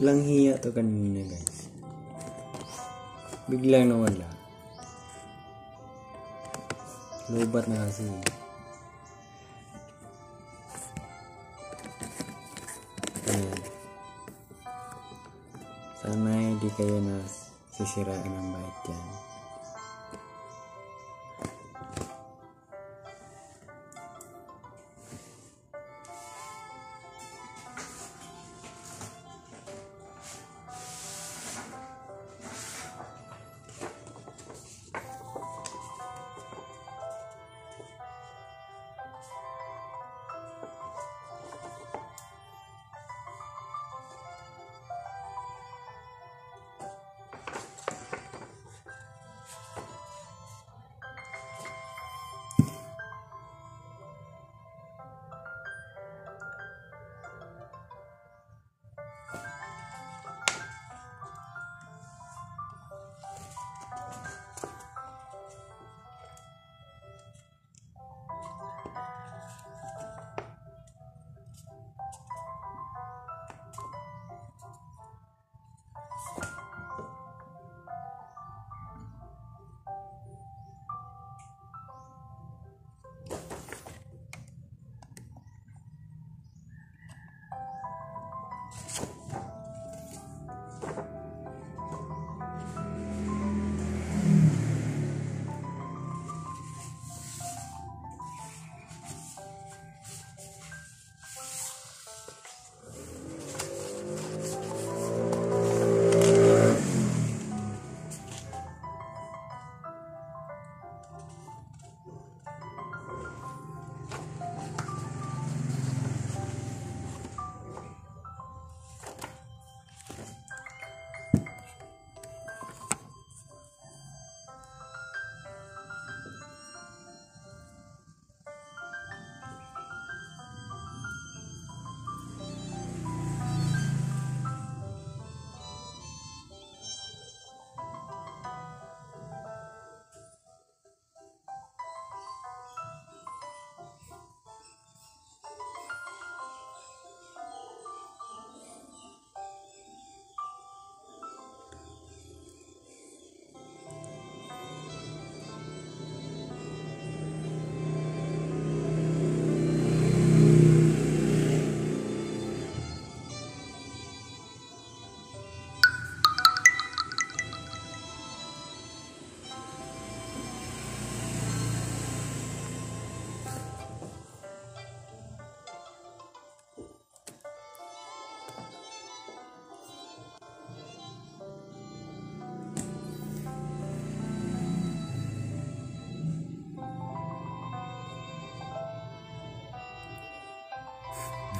Lang hiya to kanina guys. Biglang nawala. Lubat na kasi. Ayan. Sana hindi kayo na sisiraan ng bait yan.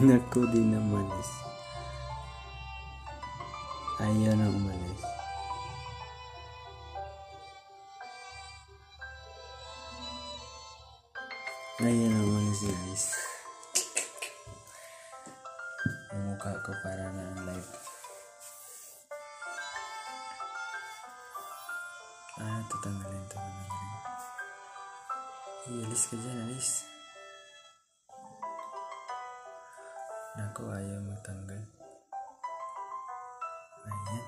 Naku, di na umalis. Ayaw na umalis. Ayaw na umalis guys. Mukha ko para na ang live. Ah, tatanggalin. Tatanggalin. Ialis ka dyan, alis. Naku, ayaw magtanggal. Ayan.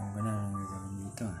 Alam ko na anong gagawin dito ah.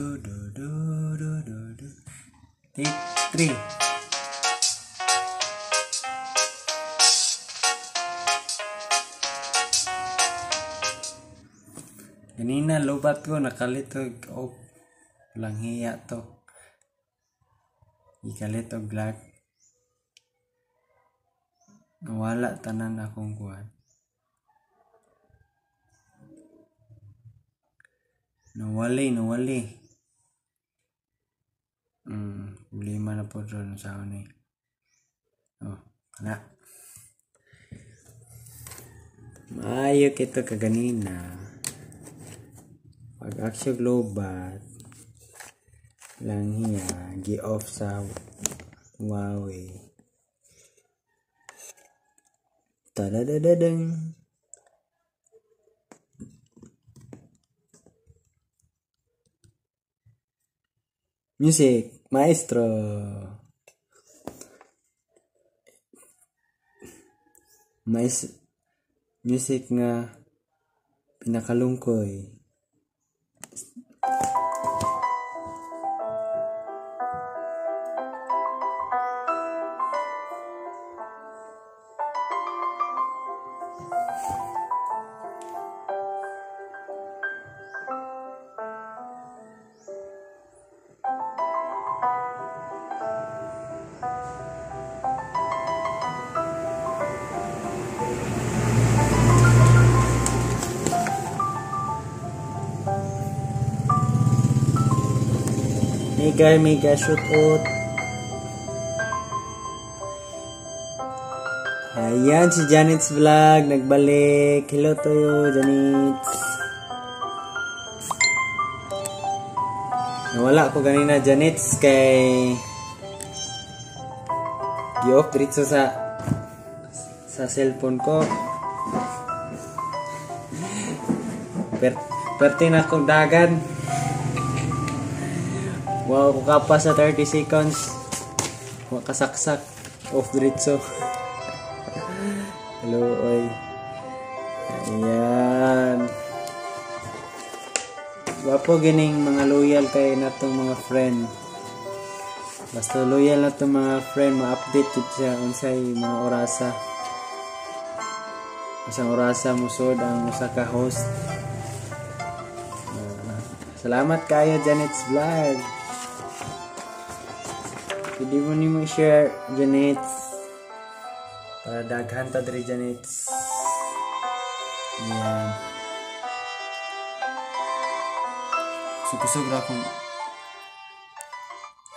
Do, do, do, do, do, do. Take three. Ganina, lobat ko, nakalitog. Oh, lang hiya to. Ikalitog black. Nawala tanan akong kuhan. Nawali, nawali. Lima na po doon sa ni. Oh, na. Maayo kito kaganina. Pag aksyo globat lang hiya gi off sa Huawei. Tadadadadang. Music, maestro. Mais music nga pinakalungkoy. Mega mega shoot out. Ayan si Janet's vlog nagbalik. Hello to Janet. Nawala ko ganina Janet kay gi-off diretso sa sa cellphone ko. Per perti na akong dagan. Wow, kukapa sa 30 seconds. Makasaksak. Off diretso. Hello, oy. Ayan. Wapo gining mga loyal kay natong mga friend. Basta loyal na itong mga friend, ma-update yun siya unsay mga orasa. Isang orasa musod ang usa ka host. Ah, salamat kayo Janet's Vlog. Pwede mo ni mo i-share, Janet. Para daghan ta diri Janet. Yan. Sukusog ra akong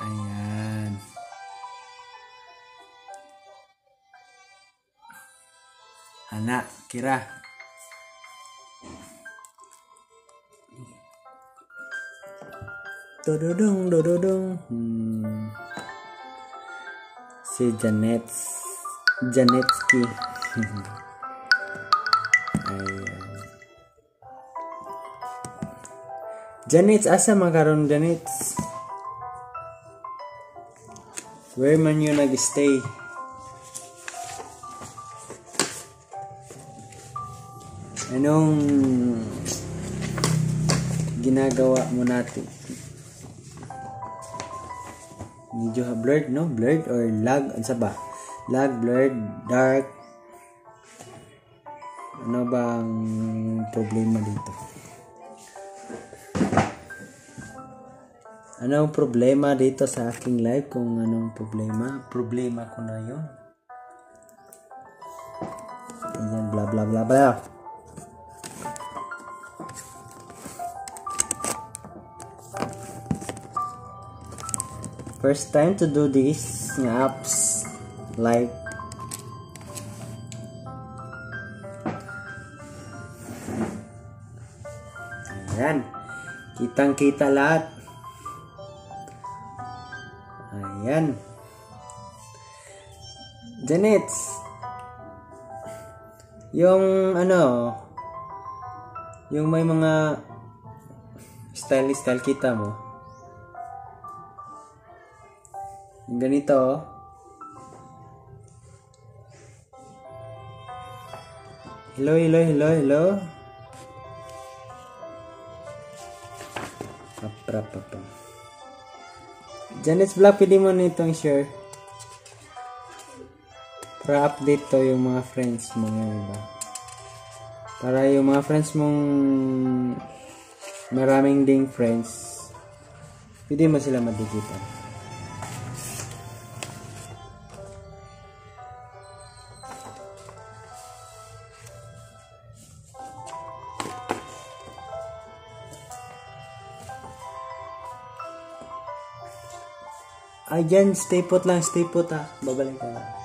Ayan. Ana, kira. Dododong, dododong. Hmm. Si Janet. Janetsky. Ayan. Janets, asa makaroon Janets? Where man you nag-stay? Anong ginagawa mo natin? Medyo blurred, no? Blurred or lag? Ano sa ba? Lag, blurred, dark. Ano bang problema dito? Ano ang problema dito sa aking live? Kung anong problema? Problema ko na yun. Ayan, bla bla bla bla. First time to do this apps like Ayan. Kitang kita lahat. Ayan. Janet. Yung ano, yung may mga style-style kita mo. Yung ganito, oh. Hello, hello, hello, hello. Aprapapa. Janet's Vlog, pwede mo na itong share. Para update to yung mga friends mo ngayon ba? Para yung mga friends mong maraming ding friends, pwede mo sila madigitan. Ay, dyan, stay put lang, stay put ah. Babalik ka lang.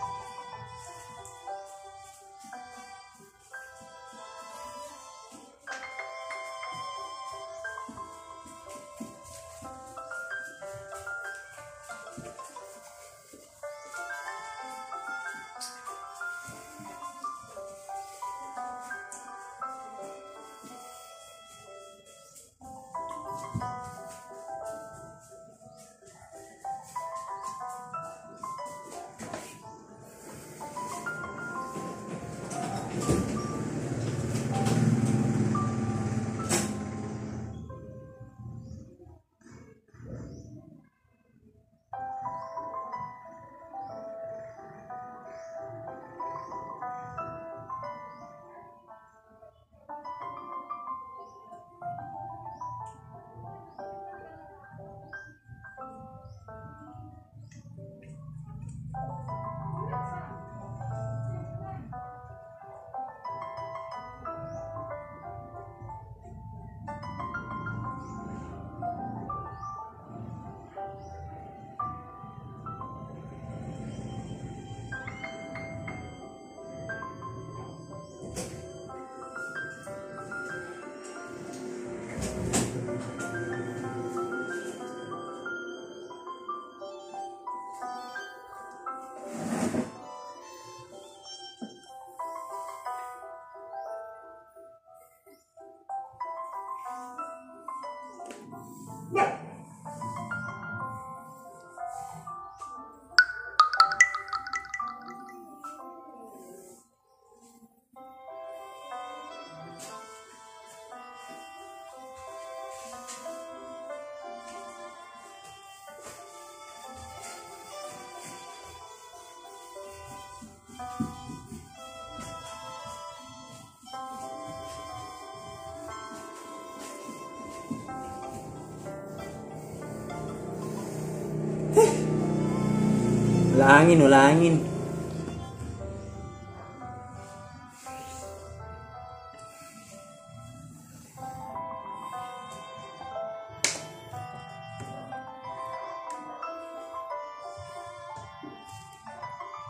Wala hangin, wala hangin.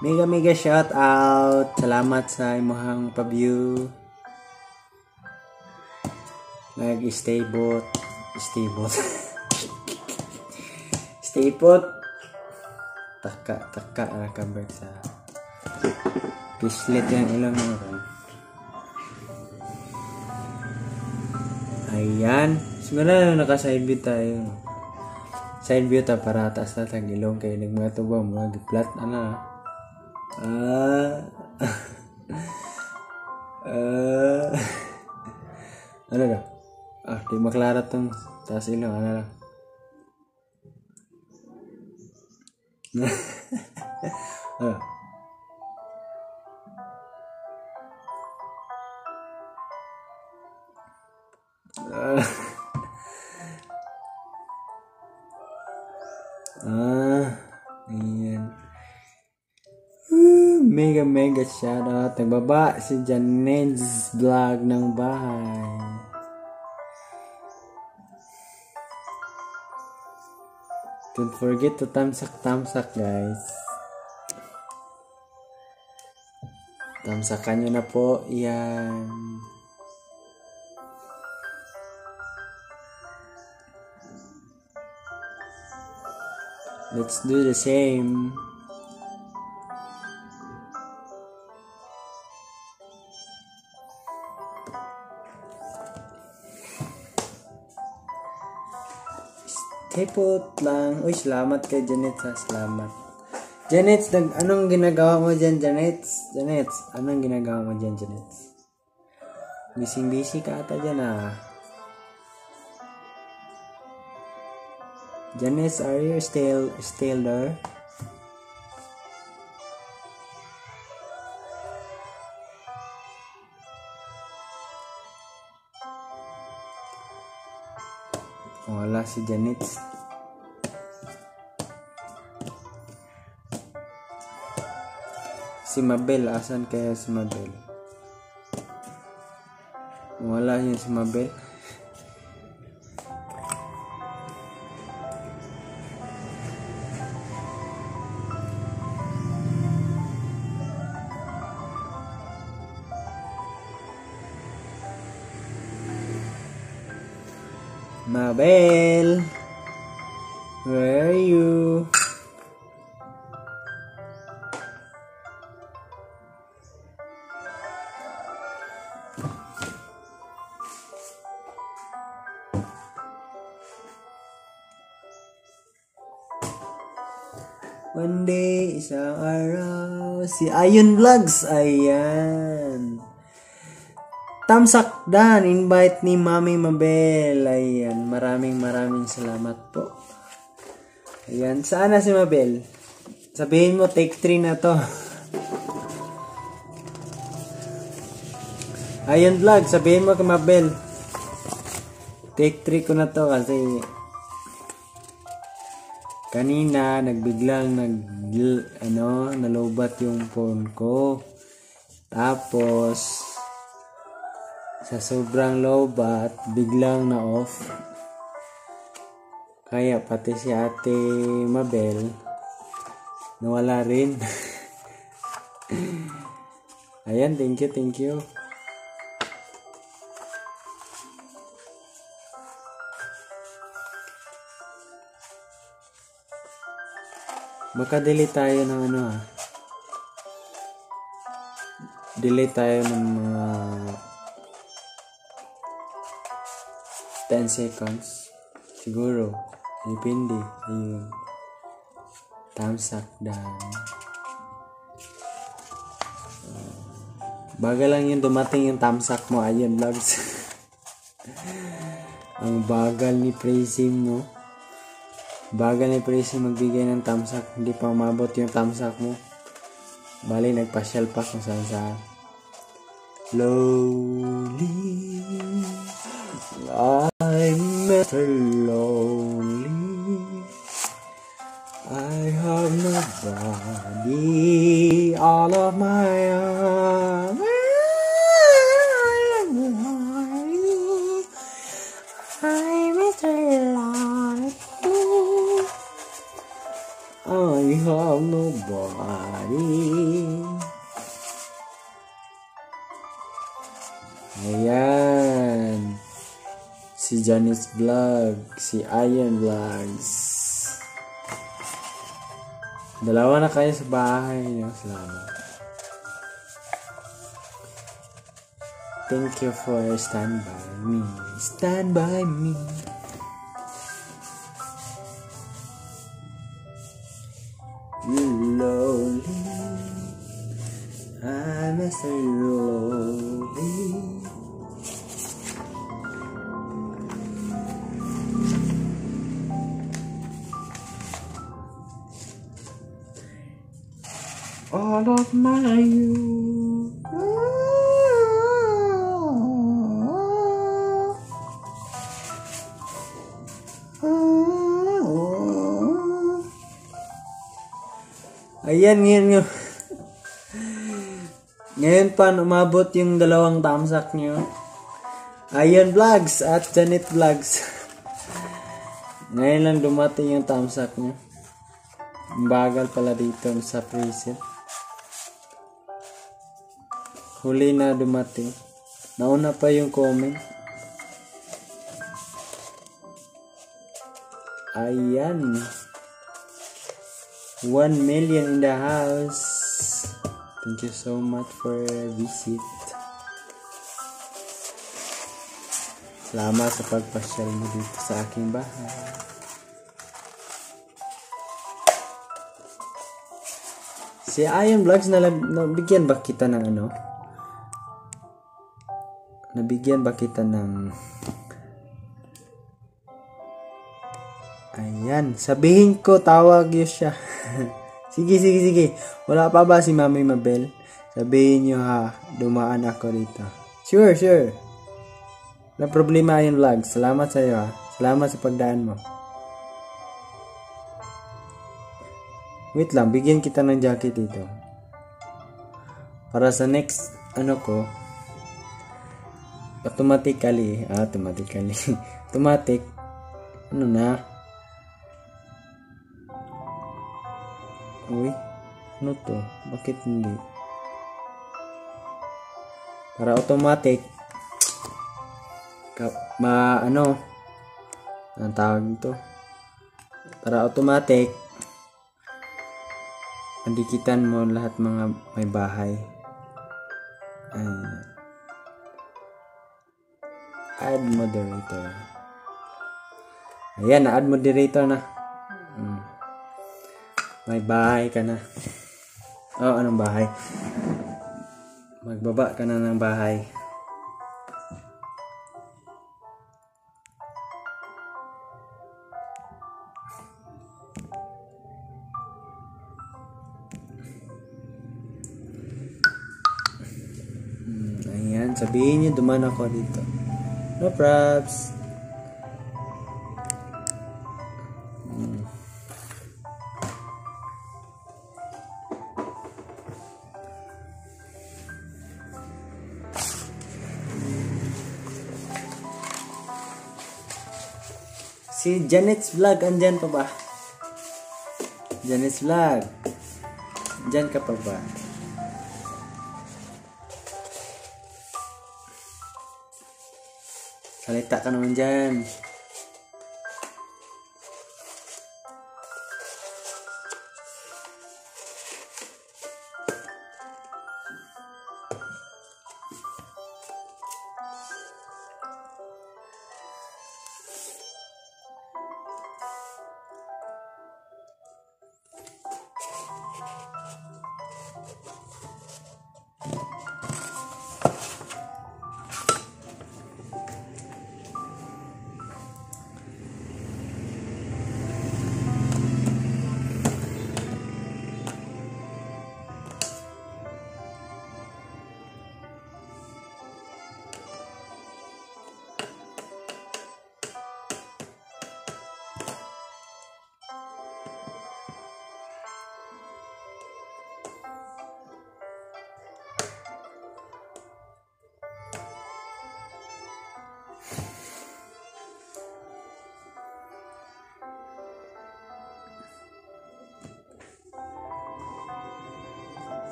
Mega mega shout out. Salamat sa imong pa-view. Nag-stay bot. Stay bot. stay put. Taka, taka, recover sa pislet yung ilang oras. Ayan. Siguro na naka-side view tayo. Side view ta para taas na tag ilong kay nagmmga tuba mo. Giplat, ano Ah. Ah. ano na? Ah, di maklara tong taas ilong. Ano lang? Ah, ayan. Woo, Mega mega shoutout. Nagbaba si Janed's vlog ng bahay. Don't forget to tamsak tamsak guys. Tamsakan nyo na po yan. Let's do the same. Put lang. Uy, salamat kay Janet ha. Salamat. Janet, nag, anong ginagawa mo dyan, Janet? Janet, anong ginagawa mo dyan, Janet? Busy-busy ka ata dyan ah. Janice, are you still still there? Wala si Janet. Si Mabel, asan kaya si Mabel? Wala yun si Mabel. Mabel, where are you? One day, isang araw, si Ayun Vlogs, ayan. Tamsak Dan, invite ni Mami Mabel. Ayan, maraming maraming salamat po. Ayan, saan na si Mabel? Sabihin mo, take 3 na to. Ayun vlog, sabihin mo kay Mabel. Take 3 ko na to kasi kanina nagbiglang nag ano, nalobat yung phone ko. Tapos sa sobrang lobat, biglang na off. Kaya pati si Ate Mabel nawala rin. Ayan, thank you, thank you. Baka delete tayo ng ano ah. Delete tayo ng mga 10 seconds. Siguro. Depende. Ayun. Tamsak dan. Baga lang yung dumating yung tamsak mo. Ayun, vlogs. Ang bagal ni Praising mo. Bagal ni Praising magbigay ng tamsak. Hindi pa umabot yung tamsak mo. Bali, nagpasyal pa kung saan saan. Slowly, I met her lonely. I have nobody, all of my. I lonely. I have nobody. Si Janice Vlog. Si Ian Vlogs. Dalawa na kayo sa bahay niyo. Salamat. Thank you for stand by me. Stand by me. Ayan, ngayon nga. Ngayon pa umabot yung dalawang tamsak nyo. Ayan Vlogs at Janet Vlogs. Ngayon lang dumating yung tamsak nyo. Ang bagal pala dito sa preset. Huli na dumating. Nauna pa yung comment. Ayan. 1 million in the house. Thank you so much for visit. Salamat sa pagpasyal mo dito sa aking bahay. Si Iron Vlogs na nabigyan ba kita ng ano? Nabigyan ba kita ng Ayan. Yan, sabihin ko tawag yun siya. sige, sige, sige. Wala pa ba si Mami Mabel? Sabihin nyo ha, dumaan ako dito. Sure, sure. Wala problema yung vlog. Salamat sa iyo ha. Salamat sa pagdaan mo. Wait lang, bigyan kita ng jacket dito. Para sa next, ano ko, automatically, automatically, automatic, ano na, ano to, bakit hindi, para automatic, ka, ma, ano, ang tawag nito, para automatic, mandikitan mo lahat mga may bahay. Ayan. Add moderator. Ayan, na-add moderator na. Hmm. May bahay ka na. Oh, anong bahay? Magbaba ka na ng bahay. Hmm, ayan, sabihin niyo duman ako dito. No props. Janet's Vlog, andyan pa ba? Janet's Vlog. Andyan ka pa ba? Salita ka naman dyan.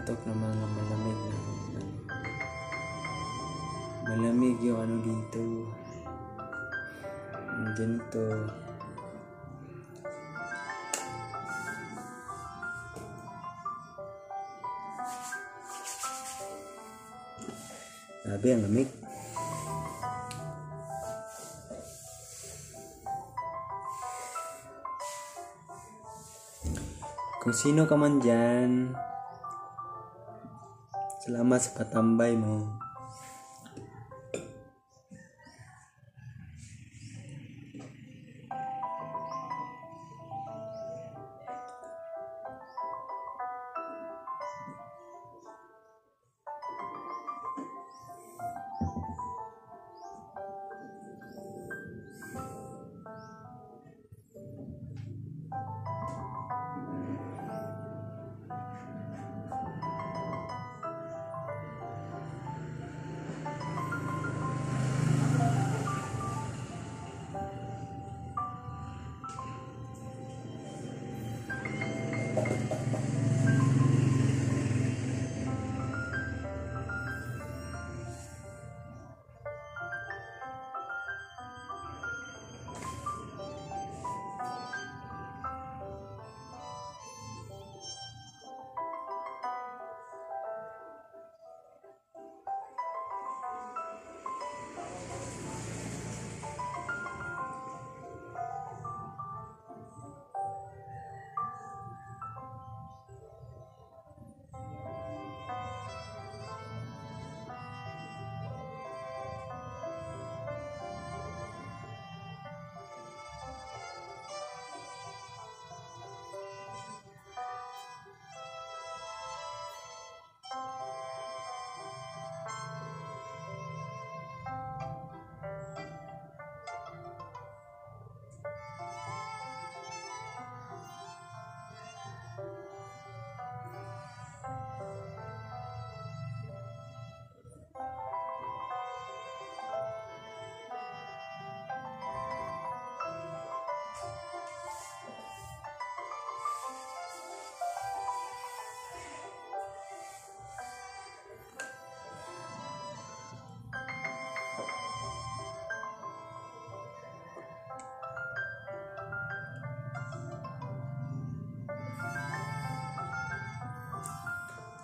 Nakakaantok ng mga malamig na ano. Malamig yung ano dito. Yung Ganito. Grabe ang lamig. Kung sino ka man dyan, salamat sa patambay mo.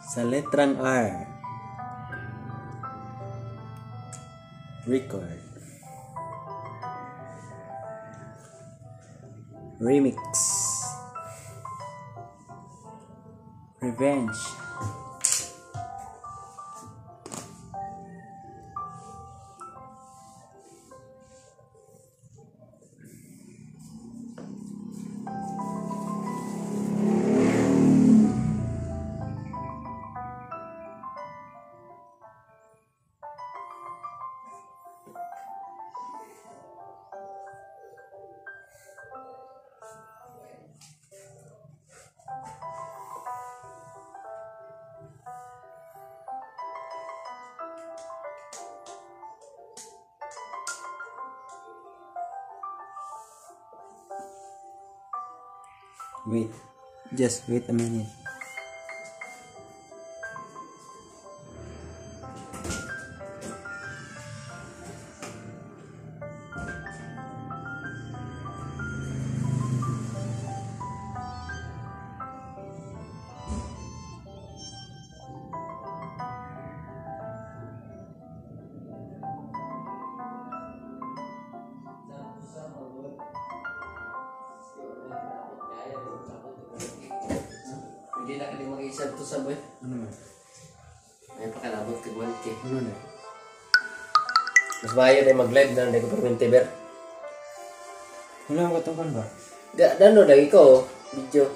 Sa letrang R. Record. Remix. Revenge. Wait. Just wait a minute. Bayad ay mag-live na hindi ko permente ber. Wala ko tukan ba? Da dano lagi ko video.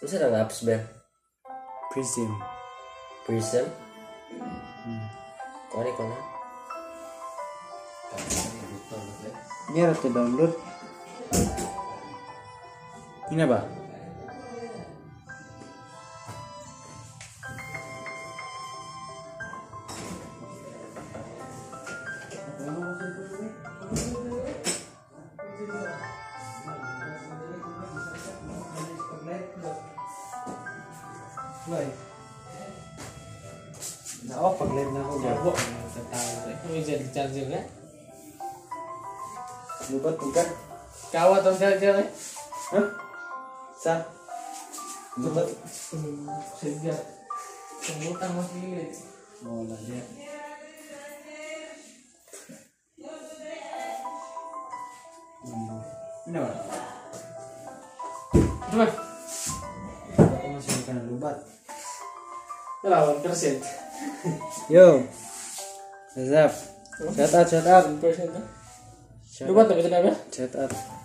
Ano sa apps ber? Prism. Prism? Kuha ko na. Meron to download. Ini ba? Kawat ang charger eh. Hah? Sa? Lubat? Sige. Pumutang mo pilit. Oh, wala dia. Hmm. Ano ba? Ano ba? Ako masih ka na lubat. Wala, 1%. Yo! What's up? Shout out, shout out. 1% na. Shout Lubat out. na ba ito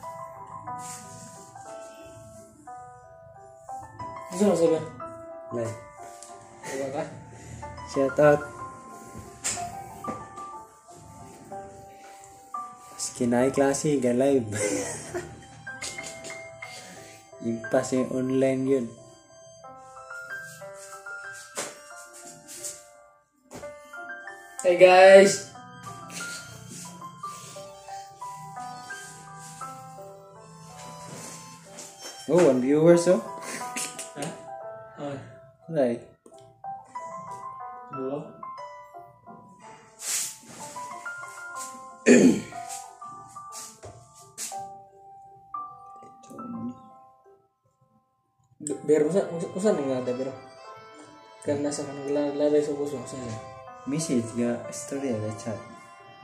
na ba? Shout out. Gusto mo sabi? Live. Lubat ka? Shout out. Skinay klase, ga live. Impas yung online yun. Hey guys! Oh, one viewers oh. Ray belum biar usah usah nih nggak ada biar. Karena sekarang gelar gelar dari sebuah suasana ya misi tiga story ada chat.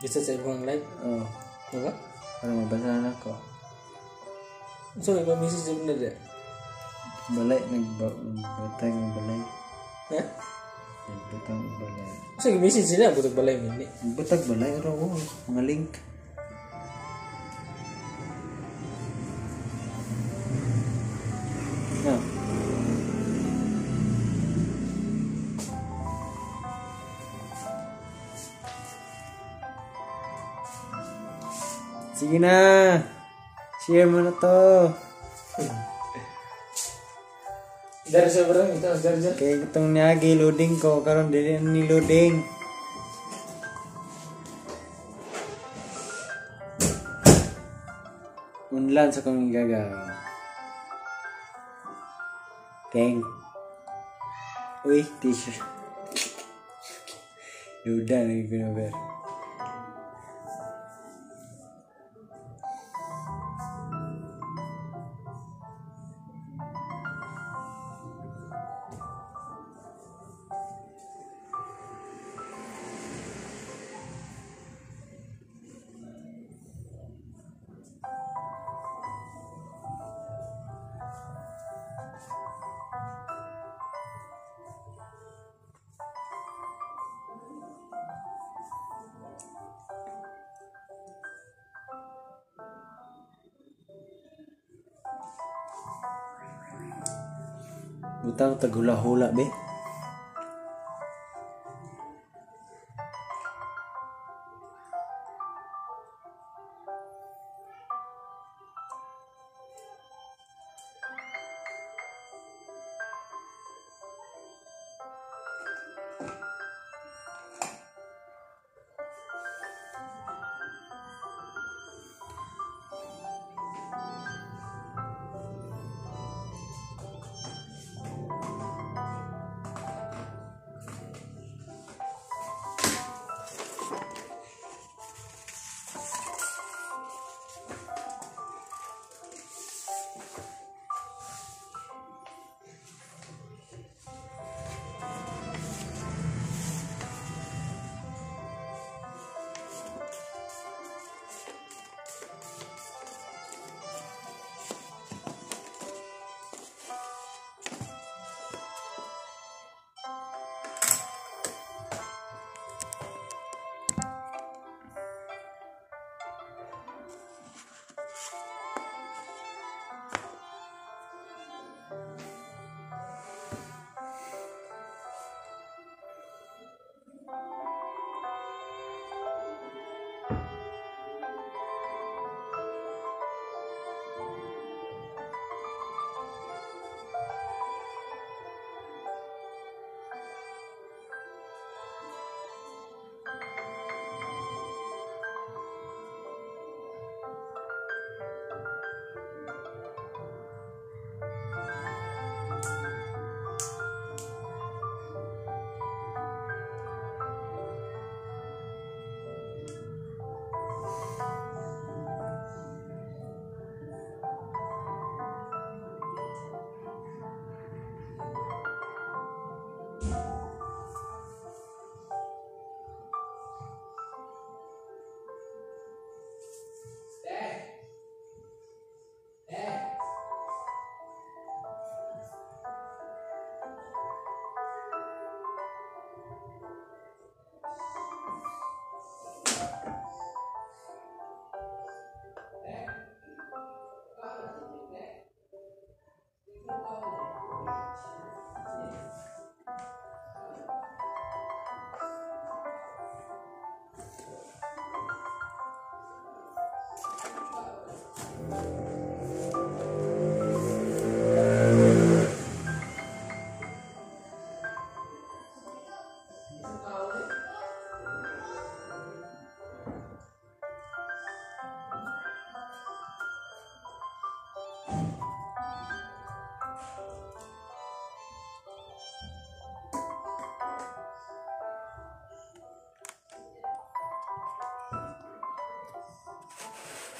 Bisa saya buang lagi? Oh. Apa? Mau bahasa anak kok. Soalnya misi sebenarnya. Din na deh. Balay, nagbatang ng balay. Ha? Nagbatang ng balay. So, yung message sila, butog balay mini. Nagbatag balay, araw ko. Mga link. No. Sige na. Share mo na to. Dari sa barang, ito, dari sa. Kaya itong niyagi loading ko. Karon dili na ni loading. unlan sa kong gagawin. Keng. Uy, t-shirt. Duda na yung pinaber. Tagula-hula be. 何?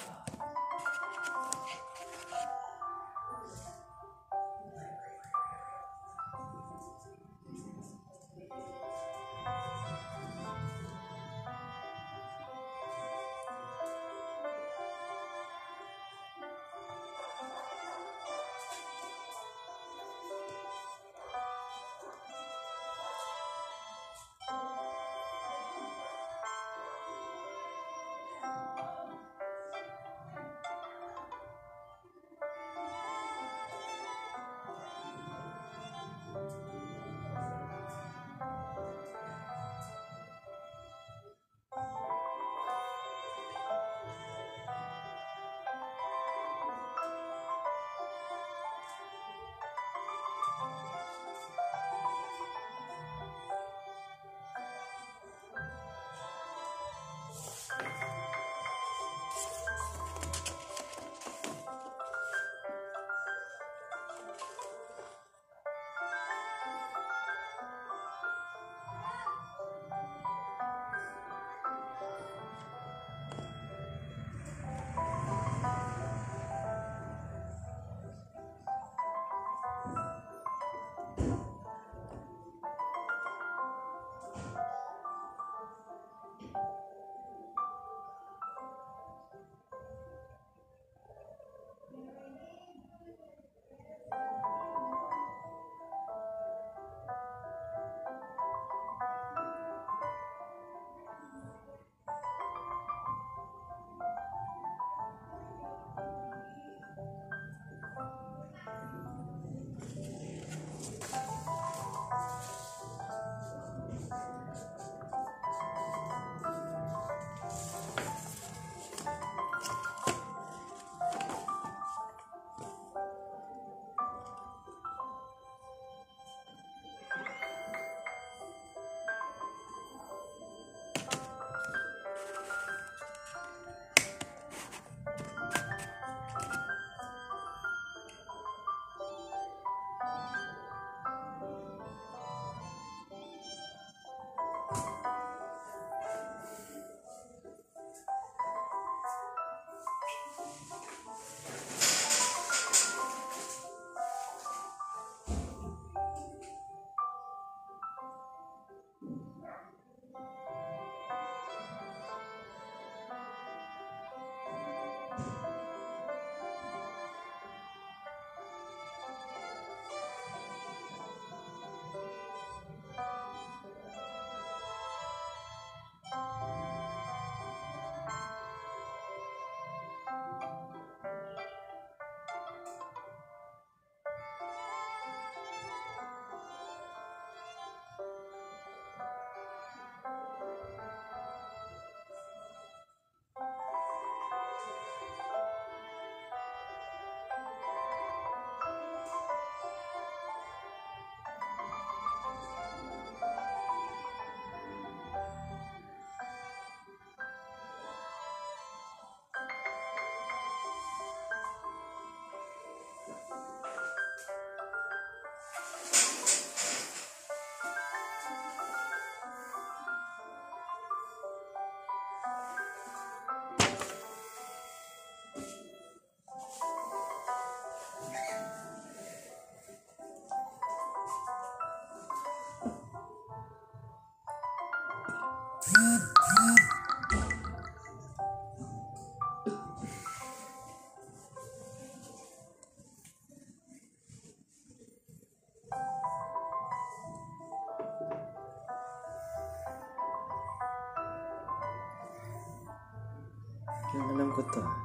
Alam ko to.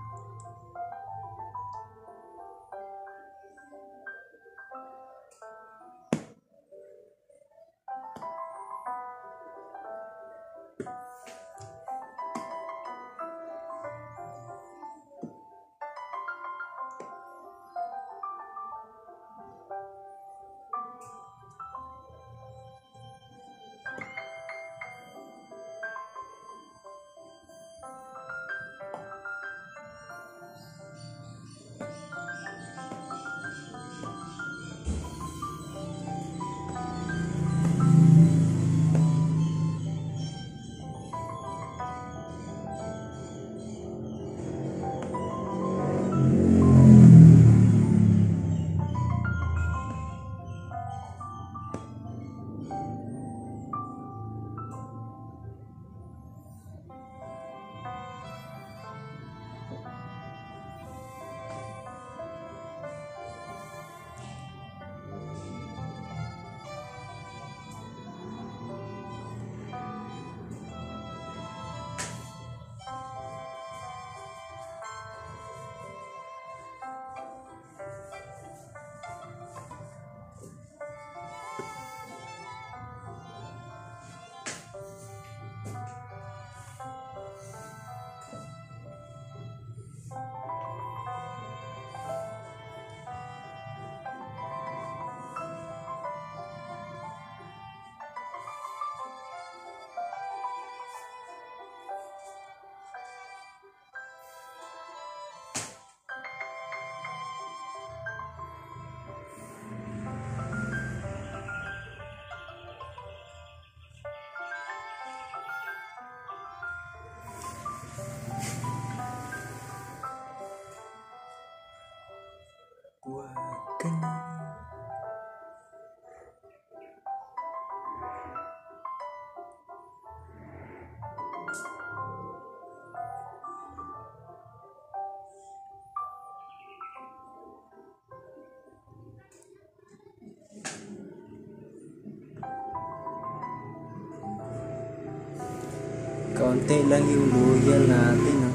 Kaunti lang yung loyal natin,